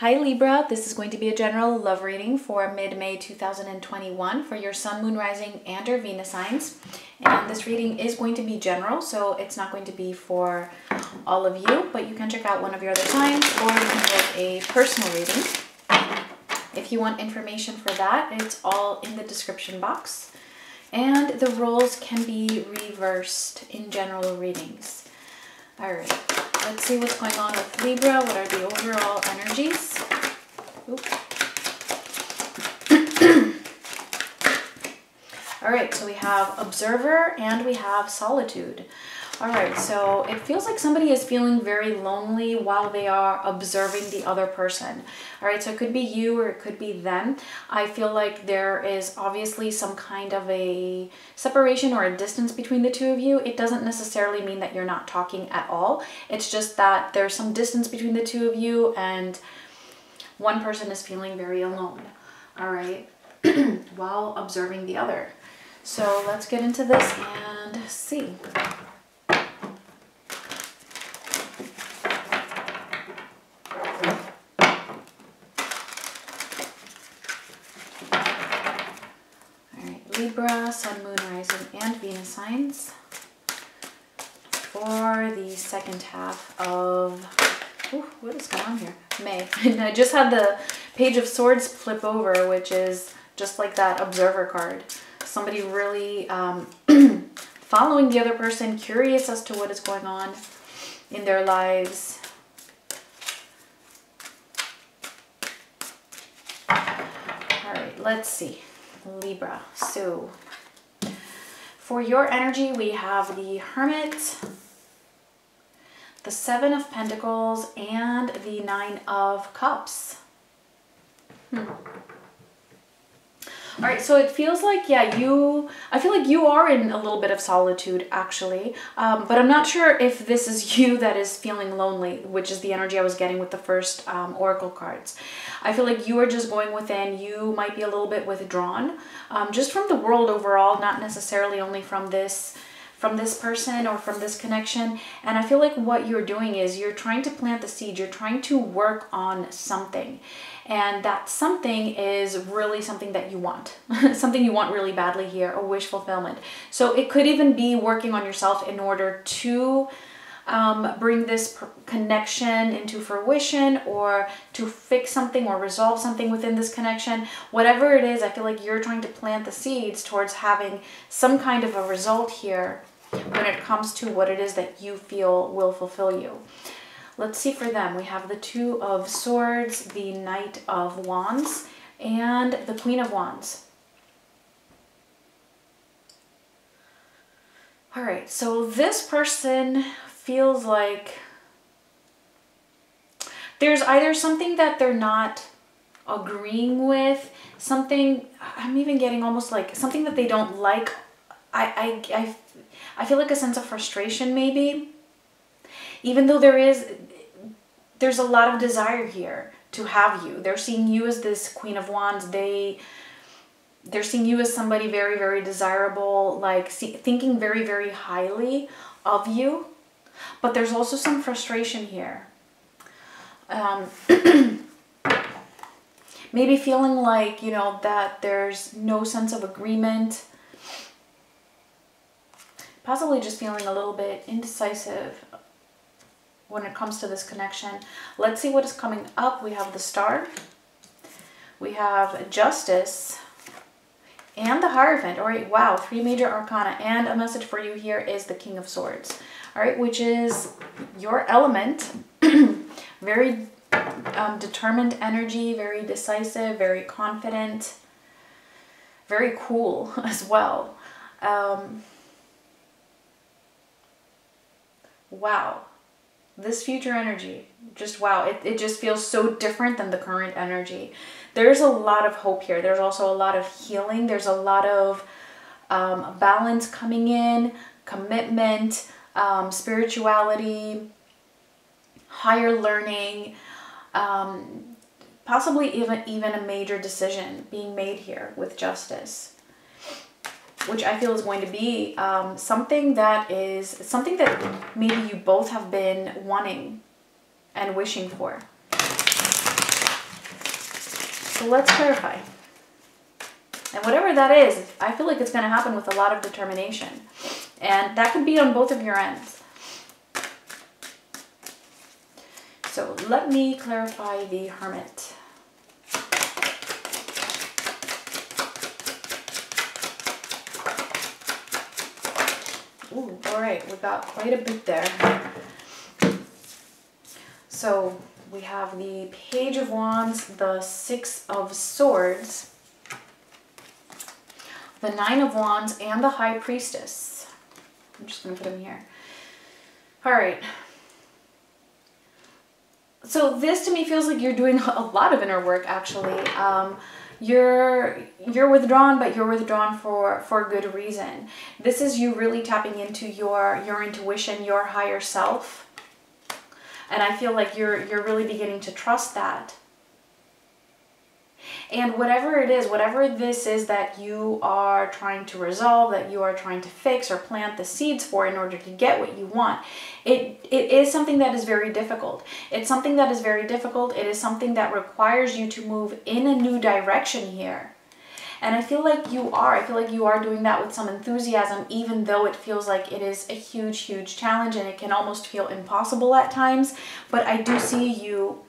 Hi Libra, this is going to be a general love reading for mid-May 2021 for your Sun, Moon, Rising, and your Venus signs. And this reading is going to be general, so it's not going to be for all of you, but you can check out one of your other signs or you can get a personal reading. If you want information for that, it's all in the description box. And the roles can be reversed in general readings. All right. Let's see what's going on with Libra. What are the overall energies? All right, so we have observer and we have solitude. All right, so it feels like somebody is feeling very lonely while they are observing the other person. All right, so it could be you or it could be them. I feel like there is obviously some kind of a separation or a distance between the two of you. It doesn't necessarily mean that you're not talking at all. It's just that there's some distance between the two of you and one person is feeling very alone. All right, while observing the other. So let's get into this and see. Libra, Sun, Moon, Rising, and Venus signs for the second half of, ooh, what is going on here? May. And I just had the Page of Swords flip over, which is just like that Observer card. Somebody really um, following the other person, curious as to what is going on in their lives. All right, let's see. Libra. So for your energy, we have the Hermit, the Seven of Pentacles, and the Nine of Cups. Hmm. All right, so it feels like, yeah, you, I feel like you are in a little bit of solitude actually, um, but I'm not sure if this is you that is feeling lonely, which is the energy I was getting with the first um, Oracle cards. I feel like you are just going within, you might be a little bit withdrawn, um, just from the world overall, not necessarily only from this from this person or from this connection. And I feel like what you're doing is you're trying to plant the seed, you're trying to work on something. And that something is really something that you want, something you want really badly here, a wish fulfillment. So it could even be working on yourself in order to um, bring this connection into fruition or to fix something or resolve something within this connection. Whatever it is, I feel like you're trying to plant the seeds towards having some kind of a result here when it comes to what it is that you feel will fulfill you. Let's see for them. We have the Two of Swords, the Knight of Wands, and the Queen of Wands. All right, so this person feels like there's either something that they're not agreeing with, something, I'm even getting almost like something that they don't like. I, I, I, I feel like a sense of frustration maybe even though there is there's a lot of desire here to have you. They're seeing you as this Queen of Wands. They they're seeing you as somebody very very desirable, like see, thinking very very highly of you. But there's also some frustration here. Um, maybe feeling like, you know, that there's no sense of agreement. Possibly just feeling a little bit indecisive when it comes to this connection. Let's see what is coming up. We have the Star, we have Justice, and the Hierophant. All right, wow, three major arcana. And a message for you here is the King of Swords. All right, which is your element. very um, determined energy, very decisive, very confident, very cool as well. Um, wow. This future energy just wow. It, it just feels so different than the current energy. There's a lot of hope here. There's also a lot of healing. There's a lot of um, balance coming in commitment um, spirituality higher learning um, possibly even even a major decision being made here with justice which I feel is going to be um, something that is something that maybe you both have been wanting and wishing for. So let's clarify. And whatever that is, I feel like it's going to happen with a lot of determination. And that could be on both of your ends. So let me clarify the Hermit. Ooh, all right, we got quite a bit there. So we have the Page of Wands, the Six of Swords, the Nine of Wands, and the High Priestess. I'm just going to put them here. All right. So this to me feels like you're doing a lot of inner work actually. Um, you're you're withdrawn but you're withdrawn for for good reason this is you really tapping into your your intuition your higher self and I feel like you're you're really beginning to trust that. And whatever it is, whatever this is that you are trying to resolve, that you are trying to fix or plant the seeds for in order to get what you want, it, it is something that is very difficult. It's something that is very difficult. It is something that requires you to move in a new direction here. And I feel like you are. I feel like you are doing that with some enthusiasm, even though it feels like it is a huge, huge challenge and it can almost feel impossible at times. But I do see you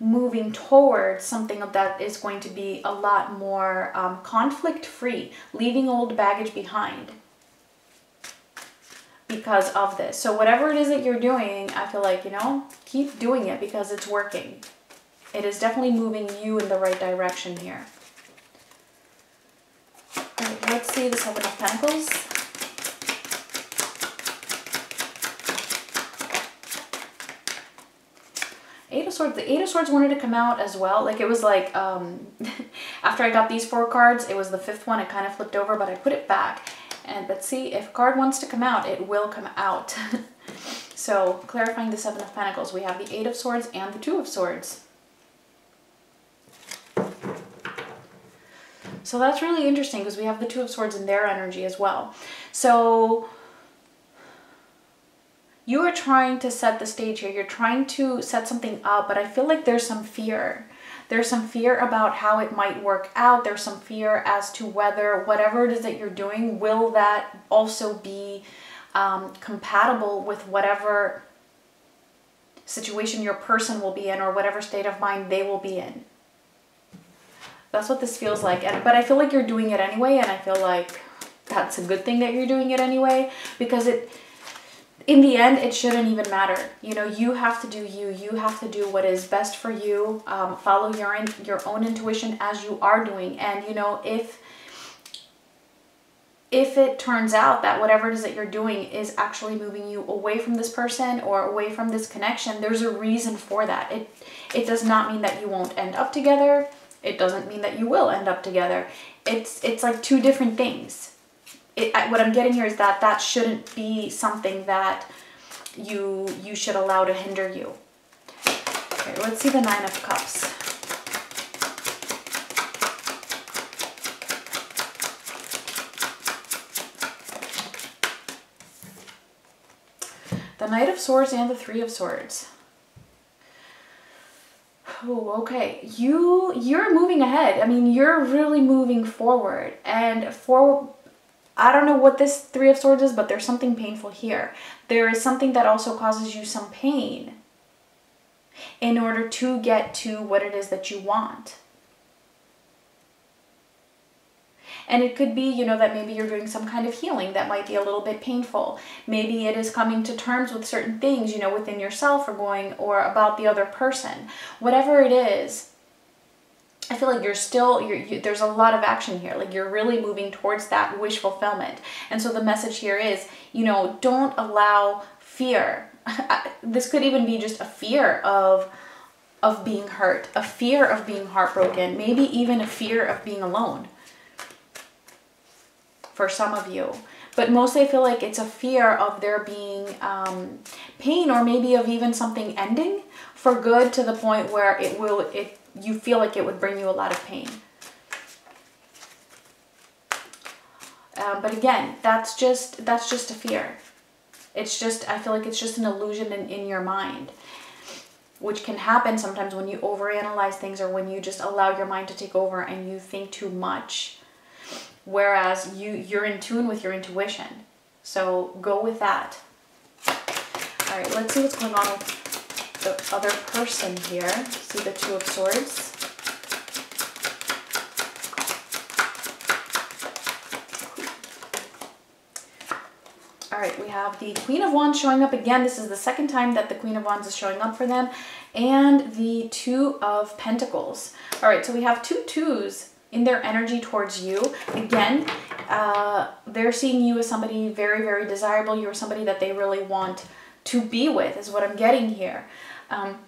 moving towards something that is going to be a lot more um, conflict free, leaving old baggage behind because of this. So whatever it is that you're doing, I feel like, you know, keep doing it because it's working. It is definitely moving you in the right direction here. Right, let's see the Seven of Pentacles. Swords. The Eight of Swords wanted to come out as well. Like it was like, um, after I got these four cards, it was the fifth one. It kind of flipped over, but I put it back. And let's see, if card wants to come out, it will come out. so clarifying the Seven of Pentacles, we have the Eight of Swords and the Two of Swords. So that's really interesting because we have the Two of Swords in their energy as well. So you are trying to set the stage here. You're trying to set something up, but I feel like there's some fear. There's some fear about how it might work out. There's some fear as to whether whatever it is that you're doing, will that also be um, compatible with whatever situation your person will be in or whatever state of mind they will be in. That's what this feels like. And but I feel like you're doing it anyway, and I feel like that's a good thing that you're doing it anyway because it in the end it shouldn't even matter. You know you have to do you. You have to do what is best for you. Um, follow your in, your own intuition as you are doing. And you know if if it turns out that whatever it is that you're doing is actually moving you away from this person or away from this connection there's a reason for that. It it does not mean that you won't end up together. It doesn't mean that you will end up together. It's it's like two different things. It, what I'm getting here is that that shouldn't be something that you you should allow to hinder you. Okay, let's see the Nine of Cups. The Knight of Swords and the Three of Swords oh okay you you're moving ahead i mean you're really moving forward and for i don't know what this three of swords is but there's something painful here there is something that also causes you some pain in order to get to what it is that you want And it could be, you know, that maybe you're doing some kind of healing that might be a little bit painful. Maybe it is coming to terms with certain things, you know, within yourself or going or about the other person. Whatever it is, I feel like you're still, you're, you, there's a lot of action here. Like you're really moving towards that wish fulfillment. And so the message here is, you know, don't allow fear. this could even be just a fear of, of being hurt, a fear of being heartbroken, maybe even a fear of being alone for some of you. But mostly I feel like it's a fear of there being um, pain or maybe of even something ending for good to the point where it will, it you feel like it would bring you a lot of pain. Um, but again, that's just that's just a fear. It's just I feel like it's just an illusion in, in your mind. which can happen sometimes when you overanalyze things or when you just allow your mind to take over and you think too much. Whereas you you're in tune with your intuition. So go with that. All right, let's see what's going on with the other person here. See the Two of Swords. All right, we have the Queen of Wands showing up again. This is the second time that the Queen of Wands is showing up for them. And the Two of Pentacles. All right, so we have two twos in their energy towards you. Again, uh, they're seeing you as somebody very, very desirable. You're somebody that they really want to be with, is what I'm getting here. Um,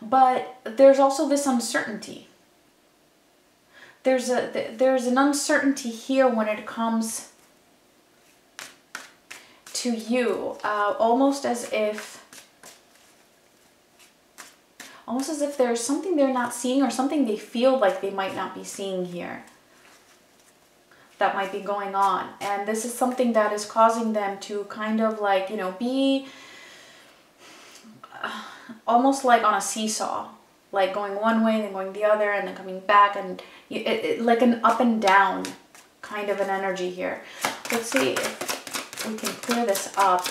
but there's also this uncertainty there's a there's an uncertainty here when it comes to you uh, almost as if almost as if there's something they're not seeing or something they feel like they might not be seeing here that might be going on and this is something that is causing them to kind of like you know be uh, almost like on a seesaw like going one way then going the other and then coming back and it, it, like an up and down kind of an energy here. Let's see if we can clear this up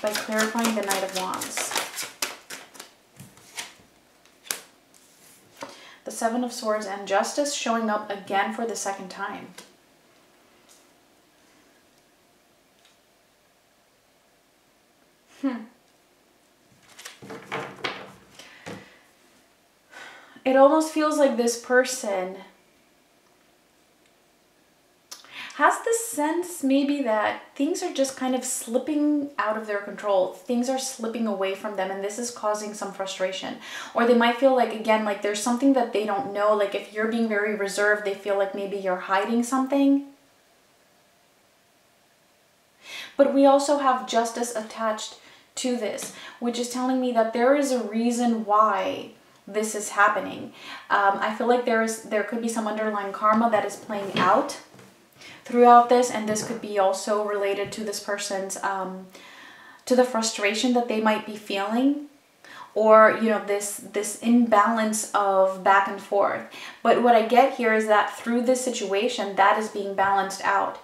by clarifying the Knight of Wands. Seven of Swords and Justice showing up again for the second time. Hmm. it almost feels like this person has the sense maybe that things are just kind of slipping out of their control. Things are slipping away from them, and this is causing some frustration. Or they might feel like, again, like there's something that they don't know. Like if you're being very reserved, they feel like maybe you're hiding something. But we also have justice attached to this, which is telling me that there is a reason why this is happening. Um, I feel like there is there could be some underlying karma that is playing out throughout this, and this could be also related to this person's um, to the frustration that they might be feeling or you know this this imbalance of back and forth. But what i get here is that through this situation that is being balanced out.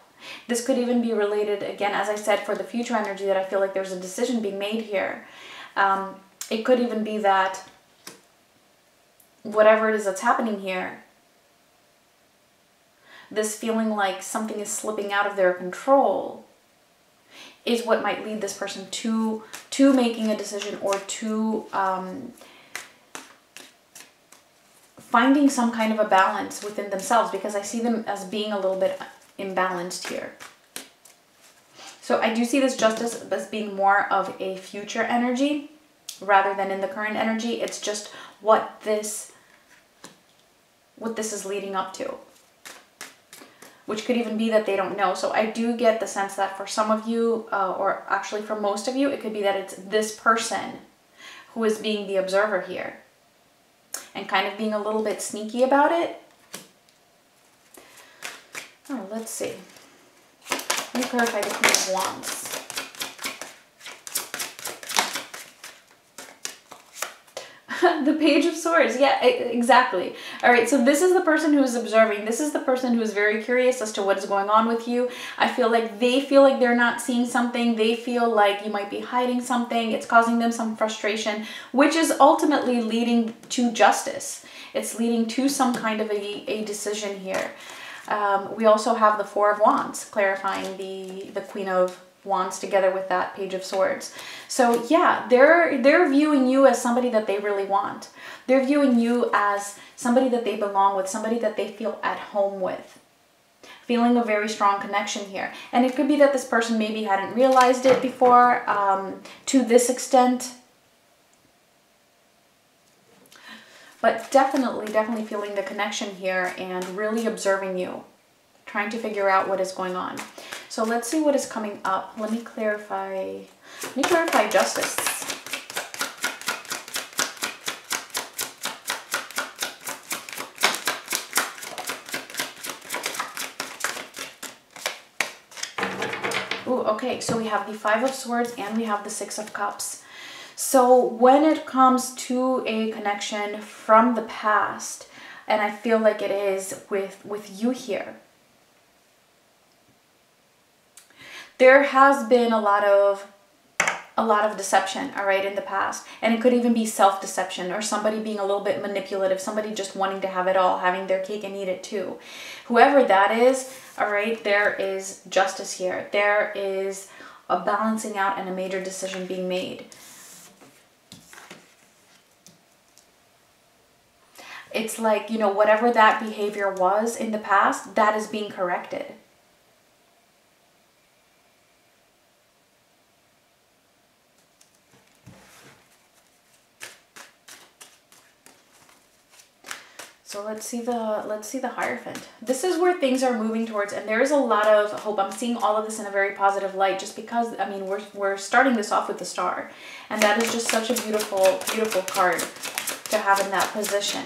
This could even be related again as i said for the future energy that i feel like there's a decision being made here. Um, it could even be that whatever it is that's happening here, this feeling like something is slipping out of their control is what might lead this person to to making a decision or to um, finding some kind of a balance within themselves because I see them as being a little bit imbalanced here. So I do see this justice as being more of a future energy rather than in the current energy. It's just what this what this is leading up to which could even be that they don't know. So I do get the sense that for some of you, uh, or actually for most of you, it could be that it's this person who is being the observer here and kind of being a little bit sneaky about it. Oh, let's see. Let me clarify the Queen of Wands. the Page of Swords. Yeah, exactly. All right, so this is the person who is observing. This is the person who is very curious as to what is going on with you. I feel like they feel like they're not seeing something. They feel like you might be hiding something. It's causing them some frustration, which is ultimately leading to justice. It's leading to some kind of a, a decision here. Um, we also have the Four of Wands, clarifying the, the Queen of wands together with that page of swords. So yeah they're they're viewing you as somebody that they really want. They're viewing you as somebody that they belong with somebody that they feel at home with. Feeling a very strong connection here. And it could be that this person maybe hadn't realized it before um, to this extent. But definitely definitely feeling the connection here and really observing you. Trying to figure out what is going on so let's see what is coming up. Let me clarify, let me clarify justice. Okay, so we have the Five of Swords and we have the Six of Cups. So when it comes to a connection from the past, and I feel like it is with, with you here, there has been a lot of a lot of deception, all right, in the past. And it could even be self-deception or somebody being a little bit manipulative, somebody just wanting to have it all, having their cake and eat it too. Whoever that is, all right, there is justice here. There is a balancing out and a major decision being made. It's like, you know, whatever that behavior was in the past, that is being corrected. So let's see the let's see the Hierophant. This is where things are moving towards and there is a lot of hope. I'm seeing all of this in a very positive light just because I mean we're we're starting this off with the star. And that is just such a beautiful beautiful card to have in that position.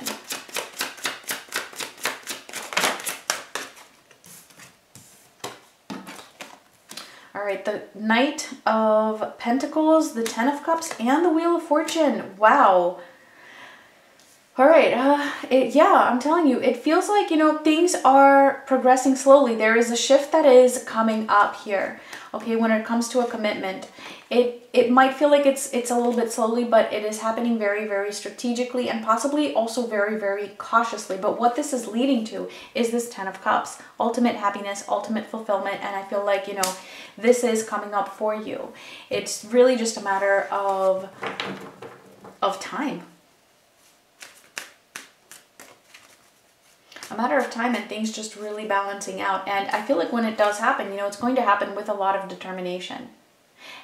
All right, the Knight of Pentacles, the Ten of Cups, and the Wheel of Fortune. Wow. All right, uh, it, yeah, I'm telling you, it feels like, you know, things are progressing slowly. There is a shift that is coming up here, okay, when it comes to a commitment. It, it might feel like it's, it's a little bit slowly, but it is happening very, very strategically and possibly also very, very cautiously. But what this is leading to is this Ten of Cups, ultimate happiness, ultimate fulfillment, and I feel like, you know, this is coming up for you. It's really just a matter of, of time a matter of time and things just really balancing out. And I feel like when it does happen, you know, it's going to happen with a lot of determination.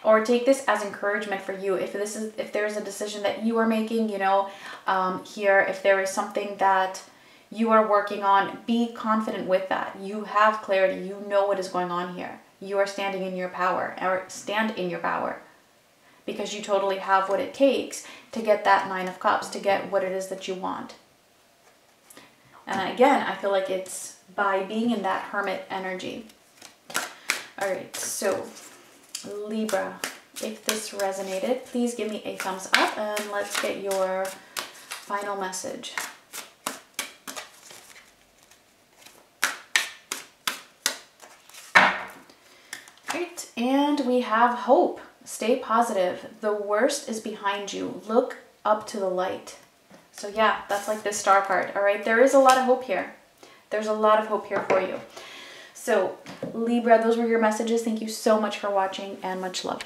Or take this as encouragement for you. If this is, if there's a decision that you are making, you know, um, here, if there is something that you are working on, be confident with that. You have clarity. You know what is going on here. You are standing in your power, or stand in your power because you totally have what it takes to get that nine of cups, to get what it is that you want. And again, I feel like it's by being in that hermit energy. All right, so Libra, if this resonated, please give me a thumbs up and let's get your final message. Right, and we have hope. Stay positive. The worst is behind you. Look up to the light. So yeah, that's like this star card, all right? There is a lot of hope here. There's a lot of hope here for you. So Libra, those were your messages. Thank you so much for watching and much love.